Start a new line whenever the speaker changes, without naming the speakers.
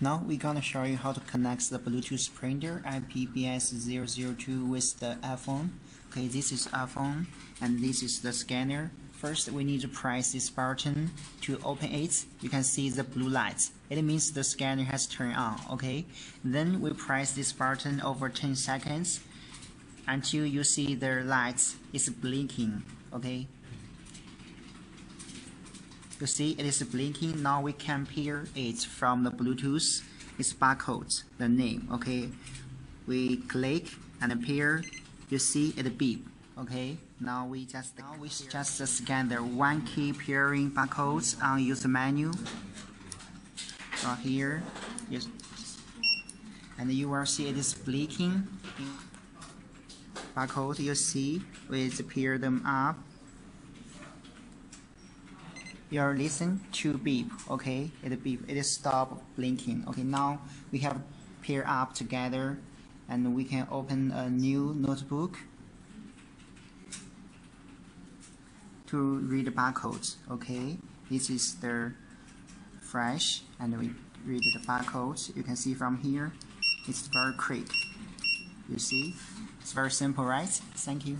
Now we're gonna show you how to connect the Bluetooth printer IPBS002 with the iPhone. Okay, this is iPhone and this is the scanner. First, we need to press this button to open it. You can see the blue light. It means the scanner has turned on. Okay, then we press this button over 10 seconds until you see the light is blinking. Okay, you see it is blinking. Now we can pair it from the Bluetooth. It's barcode, the name. Okay, we click and pair. You see it beep. Okay, now we just now we just scan the one key pairing barcodes on user menu. Right here, yes, and you will see it is blinking. Barcode you see, we pair them up you're listening to beep okay? It beep it stop blinking okay? Now we have pair up together and we can open a new notebook to read the barcodes okay? This is the fresh and we read the barcodes. You can see from here it's very quick. You see? It's very simple right? Thank you